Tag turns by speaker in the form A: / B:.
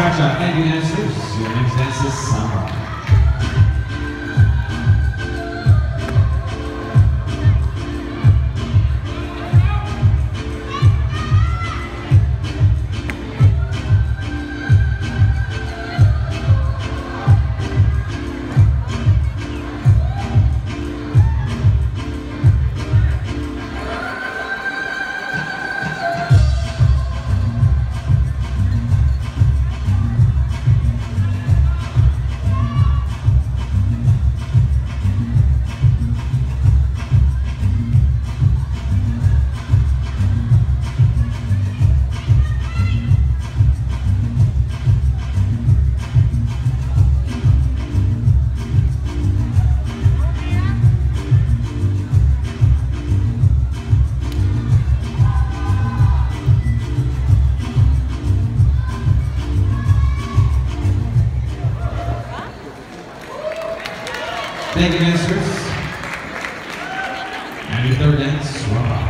A: Cha-Cha. Thank you, dancers. Your next dance is Samba. Thank you, ministers. And your third dance, Swamp